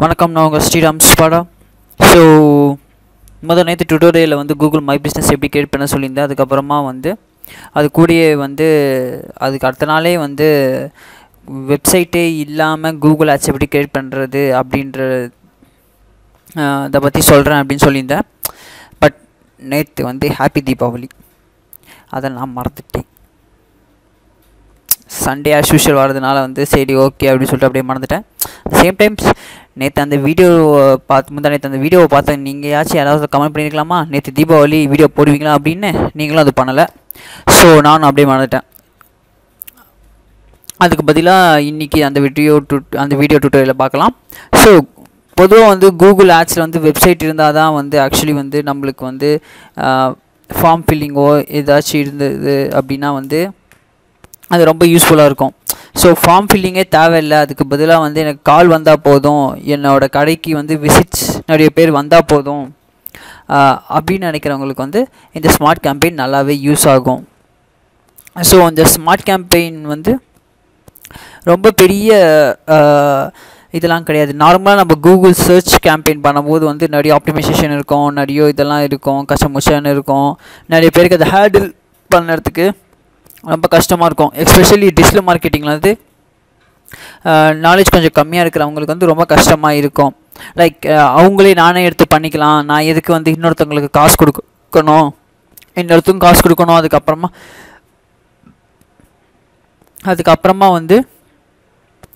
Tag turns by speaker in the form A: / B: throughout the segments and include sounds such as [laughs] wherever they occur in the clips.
A: வணக்கம் நான் உங்கள் ஸ்ரீராம் ஸ்பாடா ஸோ முதல் நேற்று டுட்டோரியலில் வந்து கூகுள் மை பிஸ்னஸ் எப்படி கிரியேட் பண்ண சொல்லியிருந்தேன். அதுக்கப்புறமா வந்து அது கூடிய வந்து அதுக்கு அடுத்த நாளே வந்து வெப்சைட்டே இல்லாமல் கூகுள் ஆட்ஸ் எப்படி கிரியேட் பண்ணுறது அப்படின்ற இதை பற்றி சொல்கிறேன் அப்படின்னு சொல்லியிருந்தேன். பட் நேற்று வந்து ஹாப்பி தீபாவளி அதை நான் மறந்துட்டேன். சண்டே ஆஸ் யூஷுவல் வரதுனால வந்து சரி ஓகே அப்படின்னு சொல்லிட்டு அப்படியே மறந்துட்டேன். சேம் டைம்ஸ் நேற்று அந்த வீடியோ பார்த்து முந்தா நேற்று அந்த வீடியோவை பார்த்து நீங்கள் யாச்சும் யாராவது கமெண்ட் பண்ணியிருக்கலாமா நேற்று தீபாவளி வீடியோ போடுவீங்களா அப்படின்னு நீங்களும் அது பண்ணலை. ஸோ நானும் அப்படியே மறந்துட்டேன். அதுக்கு பதிலாக இன்றைக்கி அந்த வீடியோ டூ அந்த வீடியோ டூட்டோரியில் பார்க்கலாம். ஸோ பொதுவாக வந்து கூகுள் ஆட்ஸில் வந்து வெப்சைட் இருந்தால் தான் வந்து ஆக்சுவலி வந்து நம்மளுக்கு வந்து ஃபார்ம் ஃபில்லிங்கோ ஏதாச்சும் இருந்தது அப்படின்னா வந்து அது ரொம்ப யூஸ்ஃபுல்லாக இருக்கும். ஸோ ஃபார்ம் ஃபில்லிங்கே தேவையில்லை. அதுக்கு பதிலாக வந்து எனக்கு கால் வந்தால் போதும். என்னோடய கடைக்கு வந்து விசிட்ஸ் நிறைய பேர் வந்தால் போதும். அப்படின்னு நினைக்கிறவங்களுக்கு வந்து இந்த ஸ்மார்ட் கேம்பெயின் நல்லாவே யூஸ் ஆகும். ஸோ இந்த ஸ்மார்ட் கேம்பெயின் வந்து ரொம்ப பெரிய இதெல்லாம் கிடையாது. நார்மலாக நம்ம கூகுள் சர்ச் கேம்பெயின் பண்ணும்போது வந்து நிறைய ஆப்டிமைசேஷன் இருக்கும். நிறைய இதெல்லாம் இருக்கும். கஸ்டமர்ஷன் இருக்கும். நிறைய பேருக்கு அதை ஹேண்டில் பண்ணுறதுக்கு ரொம்ப கஷ்டமாக இருக்கும். எஸ்பெஷலி டிஜிட்டல் மார்க்கெட்டிங்கில் வந்து நாலேஜ் கொஞ்சம் கம்மியாக இருக்கிறவங்களுக்கு வந்து ரொம்ப கஷ்டமாக இருக்கும். லைக் அவங்களே நானே எடுத்து பண்ணிக்கலாம். நான் எதுக்கு வந்து இன்னொருத்தவங்களுக்கு காசு கொடுக்கணும்? இன்னொருத்தவங்க காசு கொடுக்கணும். அதுக்கப்புறமா அதுக்கப்புறமா வந்து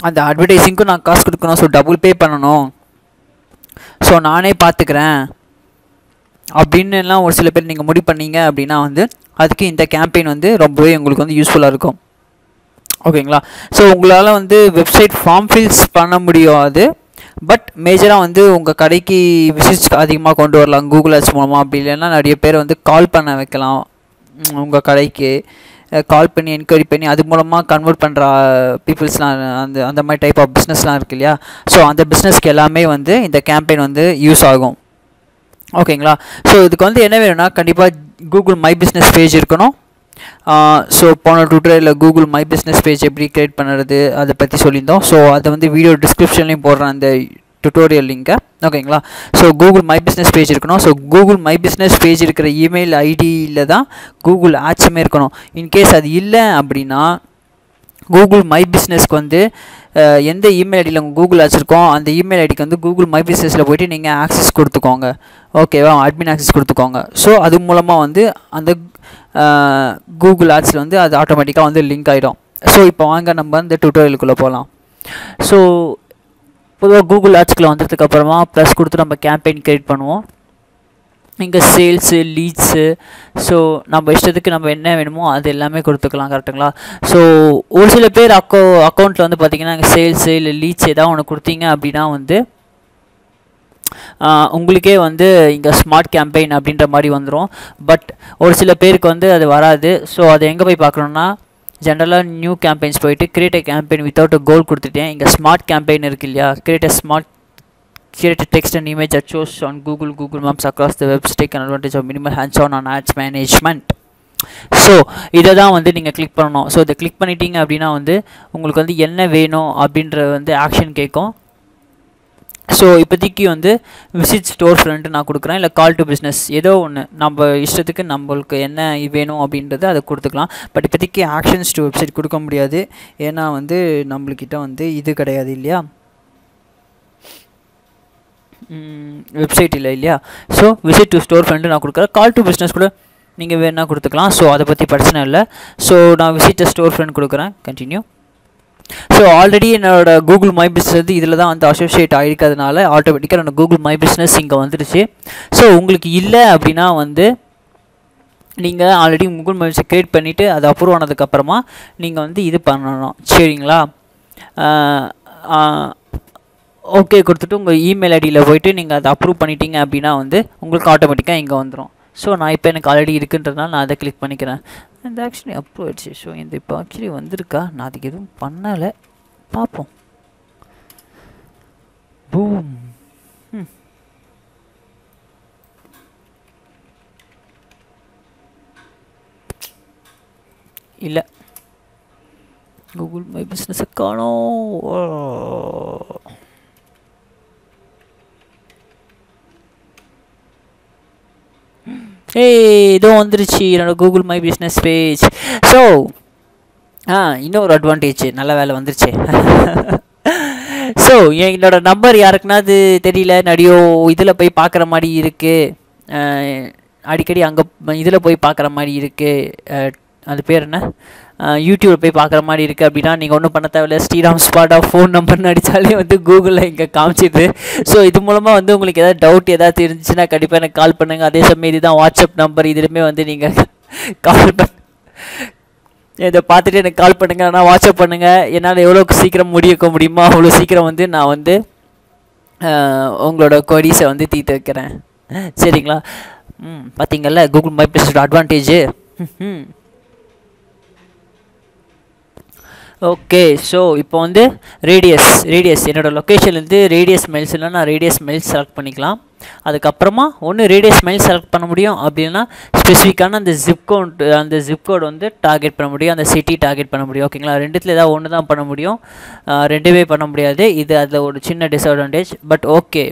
A: அந்த அட்வர்டைஸிங்க்கும் நான் காசு கொடுக்கணும். ஸோ டபுள் பே பண்ணணும். ஸோ நானே பார்த்துக்கிறேன் அப்படின்னுலாம் ஒரு சில பேர் நீங்கள் முடிவு பண்ணீங்க அப்படின்னா வந்து அதுக்கு இந்த கேம்பெயின் வந்து ரொம்பவே உங்களுக்கு வந்து யூஸ்ஃபுல்லாக இருக்கும். ஓகேங்களா ஸோ உங்களால் வந்து வெப்சைட் ஃபார்ம் ஃபில்ஸ் பண்ண முடியாது. பட் மேஜராக வந்து உங்கள் கடைக்கு விசிட்ஸ் அதிகமாக கொண்டு வரலாம். கூகுள் ஆட்ஸ் மூலமாக அப்படி இல்லைன்னா நிறைய பேர் வந்து கால் பண்ண வைக்கலாம். உங்கள் கடைக்கு. கால் பண்ணி என்கொயரி பண்ணி அது மூலமாக கன்வெர்ட் பண்ணுற பீப்புள்ஸ்லாம் அந்த அந்த மாதிரி டைப் ஆஃப் பிஸ்னஸ்லாம் இருக்கு இல்லையா? ஸோ அந்த பிஸ்னஸ்க்கு எல்லாமே வந்து இந்த கேம்பெயின் வந்து யூஸ் ஆகும். ஓகேங்களா? ஸோ இதுக்கு வந்து என்ன வேணும்னா கண்டிப்பாக கூகுள் மை பிஸ்னஸ் பேஜ் இருக்கணும். ஸோ போன ட்விட்டரில் கூகுள் மை பிஸ்னஸ் பேஜ் எப்படி க்ரியேட் பண்ணுறது அதை பற்றி சொல்லியிருந்தோம். ஸோ அதை வந்து வீடியோ டிஸ்கிரிப்ஷன்லேயும் போடுறேன் அந்த டுட்டோரியல் லிங்கை ஓகேங்களா? So Google my business page இருக்கணும். So Google my business page இருக்கிற இமெயில் ஐடியில் தான் கூகுள் ஆட்ஸுமே இருக்கணும். இன்கேஸ் அது இல்லை அப்படின்னா கூகுள் மை பிஸ்னஸ்க்கு வந்து எந்த இமெயில் ஐடியில் உங்கள் கூகுள் வச்சுருக்கோம் அந்த இமெயில் ஐடிக்கு வந்து கூகுள் மை பிஸ்னஸில் போய்ட்டு நீங்கள் ஆக்சஸ் கொடுத்துக்கோங்க. ஓகேவா அட்மின் ஆக்சஸ் கொடுத்துக்கோங்க. ஸோ அது மூலமாக வந்து அந்த கூகுள் ஆட்ஸில் வந்து அது ஆட்டோமேட்டிக்காக வந்து லிங்க் ஆகிடும் ஸோ இப்போ வாங்க நம்ம இந்த டுட்டோரியலுக்குள்ளே போகலாம் ஸோ பொதுவாக கூகுள் ஆட்ஸ்க்குள்ளே வந்ததுக்கப்புறமா ப்ளஸ் கொடுத்து நம்ம கேம்பெயின் க்ரியேட் பண்ணுவோம். இங்கே சேல்ஸு லீட்ஸு ஸோ நம்ம இஷ்டத்துக்கு நம்ம என்ன வேணுமோ அது எல்லாமே கொடுத்துக்கலாம் கரெக்டுங்களா ஸோ ஒரு சில பேர் அக்கௌ அக்கௌண்ட்டில் வந்து பார்த்திங்கன்னா இங்கே சேல்ஸு இல்லை லீட்ஸ் ஏதாவது ஒன்று கொடுத்தீங்க அப்படின்னா வந்து உங்களுக்கே வந்து இங்கே ஸ்மார்ட் கேம்பெயின் அப்படின்ற மாதிரி வந்துடும் பட் ஒரு சில பேருக்கு வந்து அது வராது. ஸோ அதை எங்கே போய் பார்க்கணுன்னா ஜென்ரலாக நியூ கேம்பெயின்ஸ் போயிட்டு கிரியேட் கேம்பெயின் வித்தவுட் கோல் கொடுத்துட்டேன் இங்கே ஸ்மார்ட் கேம்பெயின் இருக்கு இல்லையா? Create smart create a text and image that shows on Google, Google Maps across the web take an advantage of minimal hands-on on ads management. So இதை தான் வந்து நீங்கள் click பண்ணணும். So இதை கிளிக் பண்ணிட்டீங்க அப்படின்னா வந்து உங்களுக்கு வந்து என்ன வேணும் அப்படின்ற வந்து ஆக்ஷன் கேட்கும். ஸோ இப்போதைக்கு வந்து விசிட் ஸ்டோர் ஃப்ரெண்ட்டு நான் கொடுக்குறேன். இல்லை கால் டு பிஸ்னஸ் ஏதோ ஒன்று நம்ம இஷ்டத்துக்கு நம்மளுக்கு என்ன வேணும் அப்படின்றத அதை கொடுத்துக்கலாம். பட் இப்போதைக்கு ஆக்ஷன்ஸ் டு வெப்சைட் கொடுக்க முடியாது. ஏன்னா வந்து நம்மளுக்கிட்ட வந்து இது கிடையாது இல்லையா? வெப்சைட் இல்லை இல்லையா? So visit to store friend நான் கொடுக்குறேன். கால் டு பிஸ்னஸ் கூட நீங்கள் வேணால் கொடுத்துக்கலாம். ஸோ அதை பற்றி பிரச்சனை இல்லை. ஸோ நான் விசிட் ஸ்டோர் ஃப்ரெண்ட் கொடுக்குறேன். கண்டினியூ ஸோ ஆல்ரெடி என்னோட கூகுள் மை பிஸ்னஸ் வந்து இதில் தான் வந்து அசோசியேட் ஆகிருக்கிறதுனால ஆட்டோமேட்டிக்காக என்னோட கூகுள் மை பிஸ்னஸ் இங்கே வந்துடுச்சு ஸோ உங்களுக்கு இல்லை அப்படின்னா வந்து நீங்கள் already Google my business create பண்ணிவிட்டு அது அப்ரூவ் ஆனதுக்கப்புறமா நீங்கள் வந்து இது பண்ணணும். சரிங்களா? ஓகே கொடுத்துட்டு உங்கள் இமெயில் ஐடியில் போயிட்டு நீங்கள் அதை அப்ரூவ் பண்ணிட்டீங்க அப்படின்னா வந்து உங்களுக்கு ஆட்டோமேட்டிக்காக இங்கே வந்துடும் ஸோ நான் இப்போ எனக்கு ஆல்ரெடி இருக்குன்றதுனால நான் அதை கிளிக் பண்ணிக்கிறேன். இந்த ஆக்சுவலி அப்ரூவ் ஆயிடுச்சு ஸோ இந்த இப்போ ஆக்சுவலி வந்திருக்கா? நான் அதுக்கு எதுவும் பண்ணலை. பார்ப்போம். பூம் இல்லை. கூகுள் மை பிஸ்னஸை காணோம். ஏய் இதோ வந்துருச்சு. என்னோடய Google my business page so ஆ இன்னொரு அட்வான்டேஜ் நல்ல வேலை வந்துருச்சு. [laughs] ஸோ என்னோட நம்பர் யாருக்குனாது தெரியல. நடியோ இதில் போய் பார்க்குற மாதிரி இருக்குது அடிக்கடி அங்கே இதில் போய் பார்க்குற மாதிரி இருக்குது அது பேர் என்ன? யூடியூப்பில் போய் பார்க்குற மாதிரி இருக்குது அப்படின்னா நீங்கள் ஒன்றும் பண்ண தேவையில்ல. ஸ்ரீராம் ஸ்பாட்டா ஃபோன் நம்பர்னு அடித்தாலே வந்து கூகுளில் இங்கே காமிச்சிது ஸோ இது மூலமாக வந்து உங்களுக்கு எதாவது டவுட் ஏதாவது இருந்துச்சுன்னா கண்டிப்பாக எனக்கு கால் பண்ணுங்கள் அதே சமயம் இதுதான் வாட்ஸ்அப் நம்பர் இதுலையுமே வந்து நீங்கள் கால் பண்ண இதை பார்த்துட்டு எனக்கு கால் பண்ணுங்கள் ஆனால் வாட்ஸ்அப் பண்ணுங்கள் என்னால் எவ்வளோக்கு சீக்கிரம் முடிக்க முடியுமோ அவ்வளோ சீக்கிரம் வந்து நான் வந்து உங்களோட கொடிஸை வந்து தீர்த்து வைக்கிறேன். சரிங்களா? ம் பார்த்தீங்கல்ல Google my business advantage hmm okay so இப்போ வந்து ரேடியஸ் ரேடியஸ் என்னோடய லொக்கேஷன்லேருந்து ரேடியஸ் மெயில்ஸ்லாம் நான் ரேடியஸ் மெயில்ஸ் செலக்ட் பண்ணிக்கலாம். அதுக்கப்புறமா ஒன்று ரேடியஸ் மெயில் செலக்ட் பண்ண முடியும் அப்படின்னா ஸ்பெசிஃபிக்கான அந்த ஜிப் கோட் அந்த ஜிப் கோட் வந்து டார்கெட் பண்ண முடியும். அந்த சிட்டி டார்கெட் பண்ண முடியும். ஓகேங்களா ரெண்டுத்தில் ஏதாவது ஒன்று தான் பண்ண முடியும். ரெண்டுமே பண்ண முடியாது. இது அதில் ஒரு சின்ன டிஸ்அட்வான்டேஜ் பட் ஓகே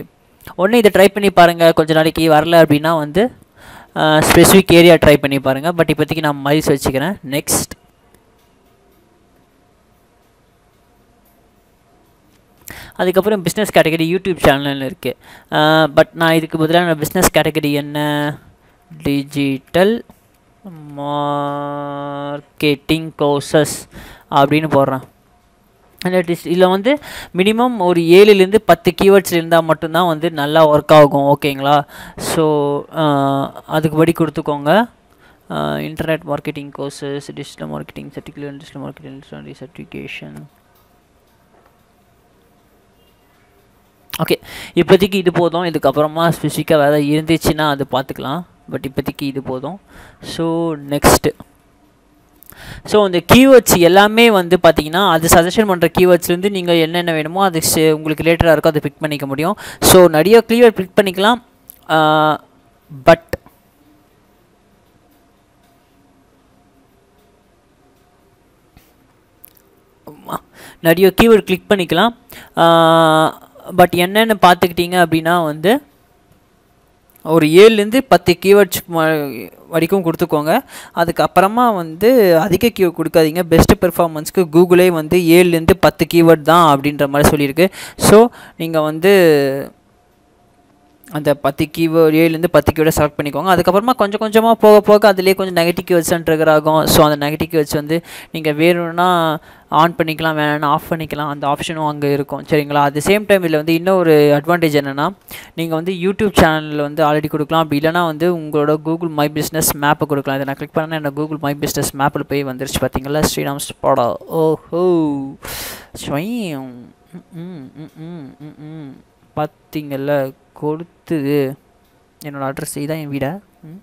A: ஒன்று இதை ட்ரை பண்ணி பாருங்கள் கொஞ்ச நாளைக்கு வரல அப்படின்னா வந்து ஸ்பெசிஃபிக் ஏரியா ட்ரை பண்ணி பாருங்கள் பட் இப்போதைக்கு நான் மைல்ஸ் வச்சுக்கிறேன். நெக்ஸ்ட் அதுக்கப்புறம் பிஸ்னஸ் கேட்டகரி யூடியூப் சேனல்னு இருக்குது பட் நான் இதுக்கு பதிலாக பிஸ்னஸ் கேட்டகரி என்ன? டிஜிட்டல் மார்க்கெட்டிங் கோர்சஸ் அப்படின்னு போடுறேன். அந்த டிஸ் இதில் வந்து மினிமம் ஒரு ஏழுலேருந்து பத்து கீவேர்ட்ஸ் இருந்தால் மட்டும்தான் வந்து நல்லா ஒர்க் ஆகும் ஓகேங்களா ஸோ அதுக்கு படி கொடுத்துக்கோங்க. Internet marketing courses digital marketing certificate digital marketing certification okay இப்போதைக்கு இது போதும். இதுக்கப்புறமா ஸ்பெசிஃபிக்காக வேறு இருந்துச்சுன்னா அது பார்த்துக்கலாம். பட் இப்போதைக்கு இது போதும். ஸோ நெக்ஸ்ட்டு ஸோ இந்த கீவேர்ட்ஸ் எல்லாமே வந்து பார்த்தீங்கன்னா அது சஜஷன் பண்ணுற கீவேர்ட்ஸ்லேருந்து நீங்கள் என்னென்ன வேணுமோ அது உங்களுக்கு ரிலேட்டடாக இருக்கோ அதை பிக் பண்ணிக்க முடியும். ஸோ நிறைய கீவேர்ட் பிக் பண்ணிக்கலாம். பட் நிறைய கீவேர்ட் கிளிக் பண்ணிக்கலாம். பட் என்னென்னு பார்த்துக்கிட்டிங்க அப்படின்னா வந்து ஒரு ஏழுலேருந்து பத்து கீவேர்ட்ஸ் வரைக்கும் கொடுத்துக்கோங்க. அதுக்கப்புறமா வந்து அதிக கீ கொடுக்காதீங்க. பெஸ்ட்டு பெர்ஃபார்மன்ஸ்க்கு கூகுளே வந்து ஏழுலேருந்து பத்து கீவேர்ட் தான் அப்படின்ற மாதிரி சொல்லியிருக்கு. ஸோ நீங்கள் வந்து அந்த பத்து கீவேர்ட் ஏழுலேருந்து பத்து கீவேர்டை செலக்ட் பண்ணிக்கோங்க. அதுக்கப்புறமா கொஞ்சம் கொஞ்சமாக போக போக அதிலே கொஞ்சம் நெகட்டிவ் கீவேர்ட்ஸ் ட்ரிகர் ஆகும். ஸோ அந்த நெகட்டிவ் கீவேர்ட்ஸ் வந்து நீங்கள் வேணும்னா ஆன் பண்ணிக்கலாம் வேணும்னா ஆஃப் பண்ணிக்கலாம் அந்த ஆப்ஷனும் அங்கே இருக்கும். சரிங்களா? அட் சேம் டைம் இதில் வந்து இன்னொரு அட்வான்டேஜ் என்னென்னா நீங்கள் வந்து யூடியூப் சேனலில் வந்து ஆல்ரெடி கொடுக்கலாம். அப்படி இல்லைனா வந்து உங்களோட கூகுள் மை பிஸ்னஸ் மேப்பை கொடுக்கலாம். இதை நான் கிளிக் பண்ணேன் என்ன கூகுள் மை பிஸ்னஸ் மேப்பில் போய் வந்துருச்சு. பார்த்தீங்களா? ஸ்ரீராம் ஸ்பாடா ஓஹோ. ஸ்வயம். பார்த்தீங்கள்ல கொடுத்துது. என்னோடய அட்ரஸ் இதான் என் வீடா? ம்.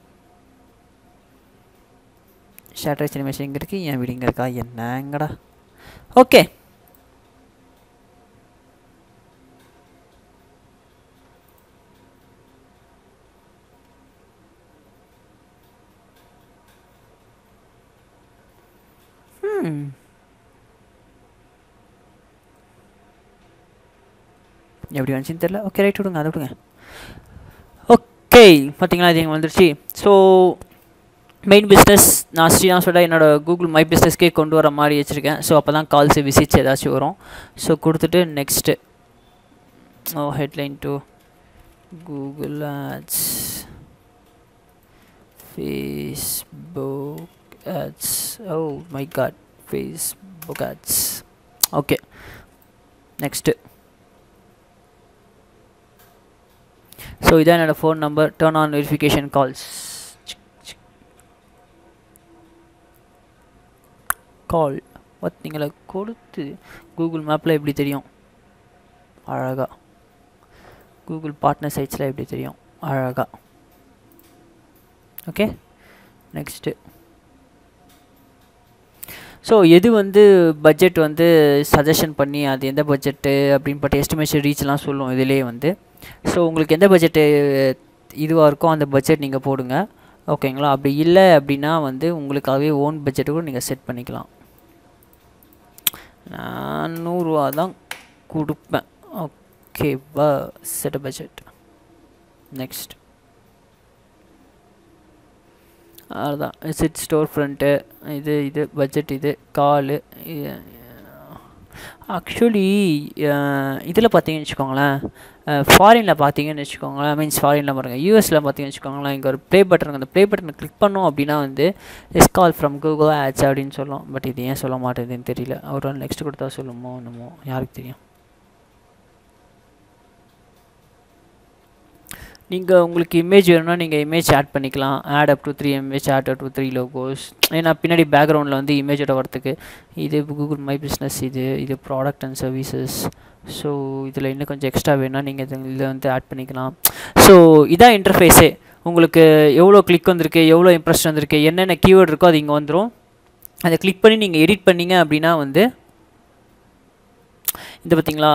A: ஷேட்டர் சினிமேஷன் இங்கே இருக்குது என் வீடு இங்கே இருக்கா? என்னங்கடா? ஓகே. எப்படி வந்துச்சுன்னு தெரில ஓகே ரைட் விடுங்க அதை விடுங்க. ஓகே பார்த்தீங்களா இது எங்கே வந்துருச்சு? ஸோ மெயின் பிஸ்னஸ் நான் ஸ்ரீனிவாசோட என்னோடய கூகுள் மை பிஸ்னஸ்க்கே கொண்டு வர மாதிரி வச்சுருக்கேன். ஸோ அப்போ தான் கால்ஸ் விசிட்ஸ் ஏதாச்சும் வரும். ஸோ கொடுத்துட்டு next oh headline to Google ads Facebook ads oh my god Facebook ads okay next so இதான் என்னோடய phone number turn on verification calls call பார்த்தீங்களா கொடுத்து கூகுள் மேப்பில் எப்படி தெரியும்? அழகாக கூகுள் பார்ட்னர் சைட்ஸில் எப்படி தெரியும்? அழகாக ஓகே நெக்ஸ்ட்டு ஸோ எது வந்து பட்ஜெட் வந்து சஜஷன் பண்ணி அது எந்த பட்ஜெட்டு அப்படின்னு பட்டு எஸ்டிமேஷன் ரீச்லாம் சொல்லும் இதிலே வந்து. ஸோ உங்களுக்கு எந்த பட்ஜெட்டு இதுவாக இருக்கோ அந்த பட்ஜெட் நீங்கள் போடுங்க. ஓகேங்களா அப்படி இல்லை அப்படின்னா வந்து உங்களுக்காகவே ஓன் பட்ஜெட்டு கூட நீங்கள் செட் பண்ணிக்கலாம். நான் நூறுரூவா தான் கொடுப்பேன் ஓகேவா செட் பட்ஜெட் நெக்ஸ்ட் அதுதான் சிட் ஸ்டோர் ஃப்ரண்ட்டு இது இது பட்ஜெட் இது காலு ஆக்சுவலி uh, இதில் பார்த்தீங்கன்னு வச்சுக்கோங்களேன். Uh, ஃபாரினில் பார்த்தீங்கன்னு வச்சுக்கோங்களேன். மீன்ஸ் ஃபாரினில் பாருங்கள் யூஎஸில் பார்த்தீங்கன்னு வச்சுக்கோங்களேன். இங்கே ஒரு ப்ளே பட்டன் அந்த ப்ளே பட்டனை கிளிக் பண்ணோம் அப்படின்னா வந்து is call from Google ads அப்படின்னு சொல்லும் பட் இது ஏன் சொல்ல மாட்டேங்குதுன்னு தெரியல. அவர் நெக்ஸ்ட் கொடுத்தா சொல்லுமோ என்னமோ யாருக்கு தெரியும்? நீங்கள் உங்களுக்கு இமேஜ் வேணும்னா நீங்கள் இமேஜ் ஆட் பண்ணிக்கலாம். Add up to three image add up to three logos ஏன்னா பின்னாடி பேக்ரவுண்டில் வந்து இமேஜோட வரத்துக்கு இது கூகுள் மை பிஸ்னஸ் இது இது ப்ராடக்ட் அண்ட் சர்வீசஸ் ஸோ இதில் இன்னும் கொஞ்சம் எக்ஸ்ட்ரா வேணும்னா நீங்கள் இதில் வந்து ஆட் பண்ணிக்கலாம். ஸோ இதான் இன்டர்ஃபேஸே உங்களுக்கு எவ்வளோ கிளிக் வந்திருக்கு எவ்வளோ இம்ப்ரெஷன் வந்திருக்கு என்னென்ன கீவேர்டு இருக்கோ அது இங்கே வந்துடும் அதை கிளிக் பண்ணி நீங்கள் எடிட் பண்ணீங்க அப்படின்னா வந்து இந்த பார்த்தீங்களா?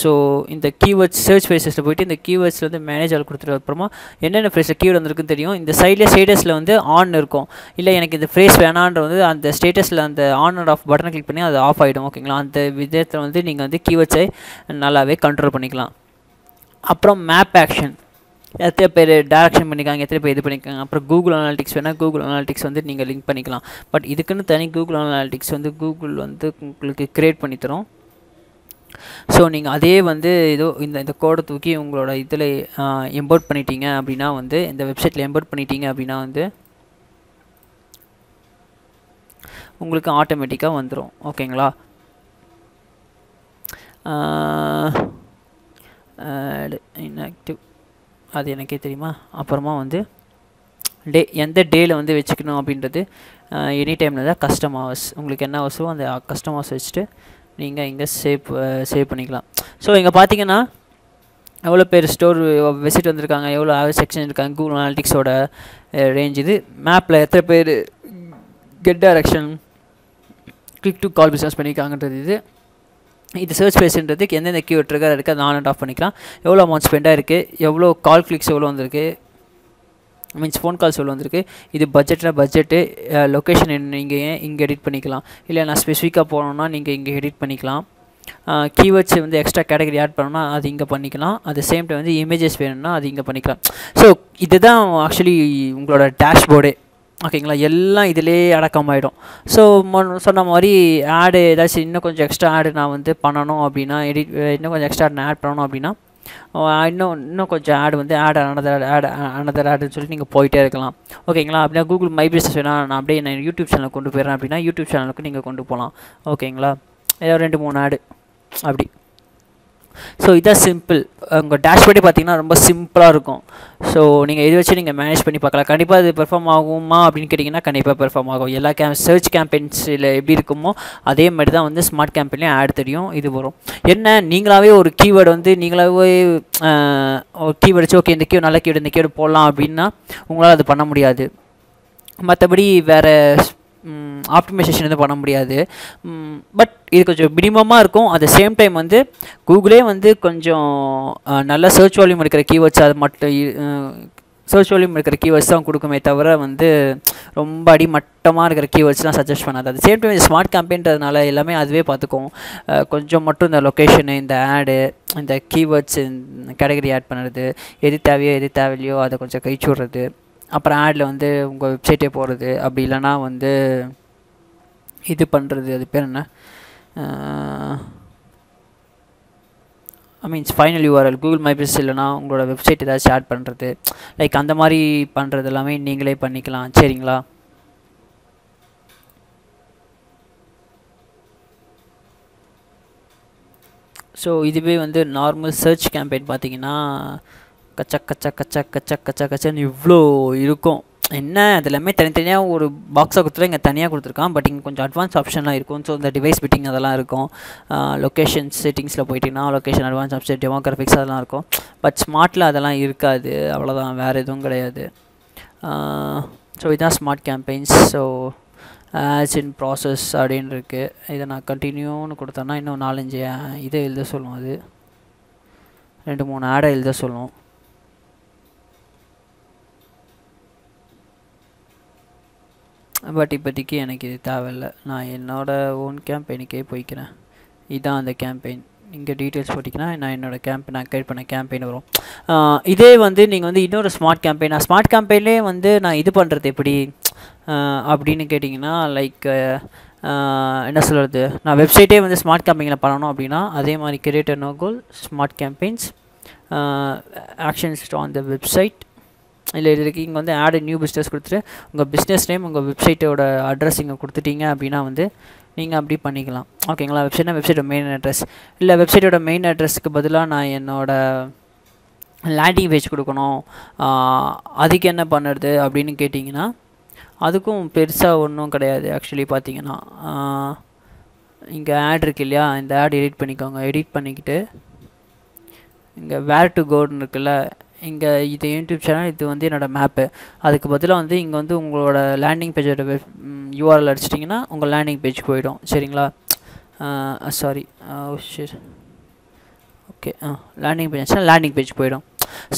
A: ஸோ இந்த கீவேர்ட்ஸ் சர்ச் ஃபேஸஸில் போயிட்டு இந்த கீவேர்ட்ஸில் வந்து மேனேஜர் கொடுத்துட்டு அப்புறமா என்னென்ன ஃப்ரேஸில் கீவேர்ட் வந்திருக்குன்னு தெரியும்? இந்த சைடில் ஸ்டேட்டஸில் வந்து ஆன் இருக்கும். இல்லை எனக்கு இந்த ஃப்ரேஸ் வேணான்ற வந்து அந்த ஸ்டேட்டஸில் அந்த ஆன் அண்ட் ஆஃப் பட்டனை கிளிக் பண்ணி அது ஆஃப் ஆகிடும் ஓகேங்களா அந்த விதத்தில் வந்து நீங்கள் வந்து கீவேர்ட்ஸை நல்லாவே கண்ட்ரோல் பண்ணிக்கலாம். அப்புறம் மேப் ஆக்ஷன் எத்தனை பேர் டேரக்ஷன் பண்ணிக்காங்க எத்தனை பேர் இது பண்ணிக்காங்க அப்புறம் கூகுள் அனாலிட்டிக்ஸ் வேணால் கூகுள் அனாலிட்டிக்ஸ் வந்து நீங்கள் லிங்க் பண்ணிக்கலாம். பட் இதுக்குன்னு தனி கூகுள் அனாலிட்டிக்ஸ் வந்து கூகுள் வந்து உங்களுக்கு க்ரியேட் பண்ணி தரும். ஸோ நீங்கள் அதே வந்து ஏதோ இந்த இந்த கோடை தூக்கி உங்களோட இதில் எம்போர்ட் பண்ணிட்டீங்க அப்படின்னா வந்து இந்த வெப்சைட்டில் எம்போர்ட் பண்ணிட்டீங்க அப்படின்னா வந்து உங்களுக்கு ஆட்டோமேட்டிக்காக வந்துடும் ஓகேங்களா இன்ஆக்டிவ் அது எனக்கே தெரியுமா? அப்புறமா வந்து டே எந்த டேயில் வந்து வச்சுக்கணும் அப்படின்றது எனி டைமில் தான் கஸ்டம் ஹவர்ஸ் உங்களுக்கு என்ன ஹவர்ஸோ அந்த கஸ்டம் ஹவர்ஸ் வச்சுட்டு நீங்கள் இங்கே சேவ் சேவ் பண்ணிக்கலாம். ஸோ இங்கே பார்த்தீங்கன்னா எவ்வளோ பேர் ஸ்டோர் விசிட் வந்திருக்காங்க எவ்வளோ செக்ஷன் இருக்காங்க கூகுள் அனாலிட்டிக்ஸோட ரேஞ்ச் இது. மேப்பில் எத்தனை பேர் get direction click to call business பண்ணியிருக்காங்கன்றது இது. இது சர்ச் பேசுன்றதுக்கு எந்தெந்த கியூ ட்ரிகர் இருக்குது அதை ஆன் அண்ட் ஆஃப் பண்ணிக்கலாம். எவ்வளோ அமௌண்ட் ஸ்பெண்டாக இருக்குது எவ்வளோ கால் கிளிக்ஸ் எவ்வளோ வந்திருக்கு மீன்ஸ் ஃபோன் கால் எவ்வளோ வந்திருக்கு. இது பட்ஜெட்டில் பட்ஜெட்டு லொக்கேஷன் நீங்கள் ஏன் இங்கே எடிட் பண்ணிக்கலாம்? இல்லை நான் ஸ்பெசிஃபிக்காக போகணுன்னா நீங்கள் இங்கே எடிட் பண்ணிக்கலாம். கீவேர்ட்ஸ் வந்து எக்ஸ்ட்ரா கேட்டகரி ஆட் பண்ணணும்னா அது இங்கே பண்ணிக்கலாம். அது சேம் டைம் வந்து இமேஜஸ் வேணும்னா அது இங்கே பண்ணிக்கலாம். ஸோ இதுதான் ஆக்சுவலி உங்களோட டேஷ்போர்டே ஓகேங்களா எல்லாம் இதிலே அடக்கமாயிடும் ஸோ சொன்ன மாதிரி ஆடு ஏதாச்சும் இன்னும் கொஞ்சம் எக்ஸ்ட்ரா ஆடு நான் வந்து பண்ணணும் அப்படின்னா எடிட் இன்னும் கொஞ்சம் எக்ஸ்ட்ரா நான் ஆட் பண்ணணும் அப்படின்னா இன்னும் இன்னும் கொஞ்சம் ஆடு வந்து ஆட் அனதர் ஆட் அனதர் ஆடுன்னு சொல்லி நீங்கள் போயிட்டே இருக்கலாம். ஓகேங்களா? அப்படின்னா கூகுள் மை பிஸ்னஸ் வேணால் நான் அப்படியே நான் யூடியூப் சேனல் கொண்டு போயிடுறேன் அப்படின்னா யூடியூப் சேனலுக்கு நீங்கள் கொண்டு போகலாம் ஓகேங்களா? ஏதோ ரெண்டு மூணு ஆடு. அப்படி. ஸோ இதான் சிம்பிள் உங்கள் டேஷ்போர்டே பார்த்தீங்கன்னா ரொம்ப சிம்பிளாக இருக்கும். ஸோ நீங்கள் இது வச்சு நீங்கள் மேனேஜ் பண்ணி பார்க்கலாம். கண்டிப்பாக அது பெர்ஃபார்ம் ஆகுமா அப்படின்னு கேட்டிங்கன்னா கண்டிப்பாக பெர்ஃபார்ம் ஆகும். எல்லா கேம் சர்ச் கேம்பெயின்ஸில் எப்படி இருக்குமோ அதே மாதிரி தான் வந்து ஸ்மார்ட் கேம்பெயின்லேயும் ஆட் தெரியும் இது வரும். என்ன? நீங்களாகவே ஒரு கீவேர்டு வந்து நீங்களாகவே ஒரு கீவேர்டு வச்சு ஓகே இந்த கீவேர்டு நல்ல கீவேர்டு இந்த கீவேர்டு போடலாம் அப்படின்னா உங்களால் அது பண்ண முடியாது. மற்றபடி வேறு ஆப்டிமைசேஷன் எதுவும் பண்ண முடியாது. பட் இது கொஞ்சம் மினிமமாக இருக்கும். அட் த சேம் டைம் வந்து கூகுளே வந்து கொஞ்சம் நல்ல சர்ச் வால்யூம் இருக்கிற கீவேர்ட்ஸ் அது மட்டும் சர்ச் வால்யூம் இருக்கிற கீவேர்ட்ஸ் தான் கொடுக்குமே தவிர வந்து ரொம்ப அடிமட்டமாக இருக்கிற கீவேர்ட்ஸ்லாம் சஜஸ்ட் பண்ணாது. அது சேம் டைம் ஸ்மார்ட் கேம்பெயின்றதுனால எல்லாமே அதுவே பார்த்துக்கும் கொஞ்சம் மட்டும் இந்த லொக்கேஷனு இந்த ஆடு இந்த கீவேர்ட்ஸ் கேட்டகரி ஆட் பண்ணுறது எது தேவையோ எது தேவையில்லையோ அதை கொஞ்சம் கழிச்சு விட்றது அப்புறம் ஆடில் வந்து உங்கள் வெப்சைட்டே போகிறது அப்படி இல்லைனா வந்து இது பண்ணுறது அது பேர் என்ன? I means final URL Google my biz இல்லைனா உங்களோட வெப்சைட் ஏதாச்சும் ஆட் பண்ணுறது லைக் அந்த மாதிரி பண்ணுறது எல்லாமே நீங்களே பண்ணிக்கலாம். சரிங்களா? ஸோ இதுவே வந்து நார்மல் சர்ச் கேம்பெயின் பார்த்தீங்கன்னா கச்சா கச்சா கச்சா கச்சா கச்சா கச்சான்னு இவ்வளோ இருக்கும். என்ன? அது எல்லாமே தனித்தனியாக ஒரு பாக்ஸாக கொடுத்துட்டு இங்கே தனியாக கொடுத்துருக்கான். பட் இங்கே கொஞ்சம் அட்வான்ஸ் ஆப்ஷன்லாம் இருக்கும். ஸோ இந்த டிவைஸ் பிட்டிங் அதெல்லாம் இருக்கும். லொக்கேஷன் செட்டிங்ஸில் போயிட்டிங்கன்னா லொக்கேஷன் அட்வான்ஸ் ஆப்ஷன் டெமோகிராஃபிக்ஸ் அதெல்லாம் இருக்கும். பட் ஸ்மார்ட்டில் அதெல்லாம் இருக்காது. அவ்வளோதான் வேறு எதுவும் கிடையாது. ஸோ இதுதான் smart campaigns so as in process அப்படின்னு இருக்குது இதை நான் கண்டினியூன்னு கொடுத்தேன்னா இன்னும் நாலஞ்சு இதை எழுத சொல்லும் அது. ரெண்டு மூணு ஆடை எழுத சொல்லும். பட் இப்போதைக்கு எனக்கு இது தேவையில்லை. நான் என்னோடய ஓன் கேம்பெயினுக்கே போய்க்கிறேன். இதுதான் அந்த கேம்பெயின் இங்கே டீட்டெயில்ஸ் போட்டிங்கன்னா நான் என்னோடய கேம்ப் நான் கிரியேட் பண்ண கேம்பெயின் வரும். இதே வந்து நீங்கள் வந்து இன்னொரு ஸ்மார்ட் கேம்பெயின் நான் ஸ்மார்ட் கேம்பெயின்லேயே வந்து நான் இது பண்ணுறது எப்படி? அப்படின்னு கேட்டிங்கன்னா லைக் என்ன சொல்கிறது நான் வெப்சைட்டே வந்து ஸ்மார்ட் கேம்பெயினில் பண்ணணும் அப்படின்னா அதே மாதிரி creator no goal smart campaigns actions on the website இல்லை இதுக்கு இங்கே வந்து ஆடு நியூ பிஸ்னஸ் கொடுத்துட்டு உங்கள் பிஸ்னஸ் நேம் உங்கள் வெப்சைட்டோட அட்ரஸ் இங்கே கொடுத்துட்டீங்க அப்படின்னா வந்து நீங்கள் அப்படி பண்ணிக்கலாம். ஓகேங்களா வெப்சைட்னா வெப்சைட்டோட மெயின் அட்ரஸ் இல்லை வெப்சைட்டோட மெயின் அட்ரஸ்க்கு பதிலாக நான் என்னோடய லேண்டிங் பேஜ் கொடுக்கணும். அதுக்கு என்ன பண்ணுறது அப்படின்னு கேட்டிங்கன்னா அதுக்கும் பெருசாக ஒன்றும் கிடையாது ஆக்சுவலி பார்த்தீங்கன்னா இங்கே ஆட் இருக்கு இல்லையா? இந்த ஆட் எடிட் பண்ணிக்கோங்க. எடிட் பண்ணிக்கிட்டு இங்கே வேர் டு கோடுன்னு இருக்குல்ல இங்கே இது யூடியூப் சேனல் இது வந்து என்னோடய மேப்பு அதுக்கு பதிலாக வந்து இங்கே வந்து உங்களோட லேண்டிங் பேஜோட யூஆர்எல் அடிச்சிட்டிங்கன்னா உங்கள் லேண்டிங் பேஜ் போயிடும். சரிங்களா? Sorry okay ah landing page landing page போயிடும்.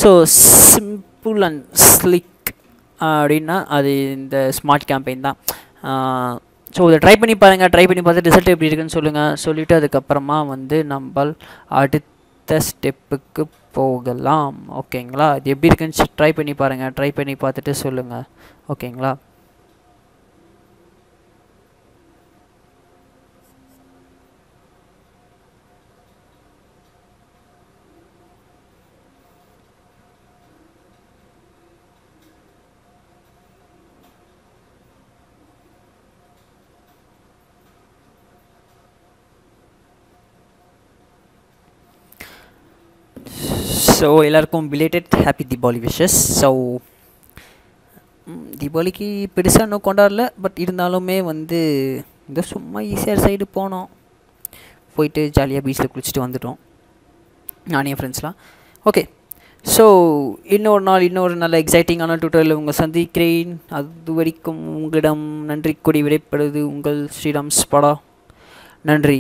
A: ஸோ சிம்பிள் அண்ட் ஸ்லிக் அப்படின்னா அது இந்த ஸ்மார்ட் கேம்பெயின் தான். ஸோ இதை ட்ரை பண்ணி பாருங்கள் ட்ரை பண்ணி பார்த்து ரிசல்ட் எப்படி இருக்குன்னு சொல்லுங்கள் சொல்லிவிட்டு அதுக்கப்புறமா வந்து நம்ம அடுத்த ஸ்டெப்புக்கு போகலாம். ஓகேங்களா இது எப்படி இருக்குன்னு ட்ரை பண்ணி பாருங்கள் ட்ரை பண்ணி பார்த்துட்டு சொல்லுங்கள் ஓகேங்களா ஸோ எல்லாருக்கும் belated happy Deepavali wishes so தீபாவளிக்கு பெருசாக இன்னும் கொண்டாடல பட் இருந்தாலுமே வந்து இந்த சும்மா ஈஸியாக சைடு போனோம். போயிட்டு ஜாலியாக பீச்சில் குளிச்சுட்டு வந்துட்டோம். நானே என் ஃப்ரெண்ட்ஸ்லாம் ஓகே ஸோ இன்னொரு நாள் இன்னொரு நல்ல எக்ஸைட்டிங்கான டுட்டோரியல் உங்கள் சந்திக்கிறேன். அது வரைக்கும் உங்களிடம் நன்றி கொடி விடைப்படுது உங்கள் ஸ்ரீராம் ஸ்படா நன்றி.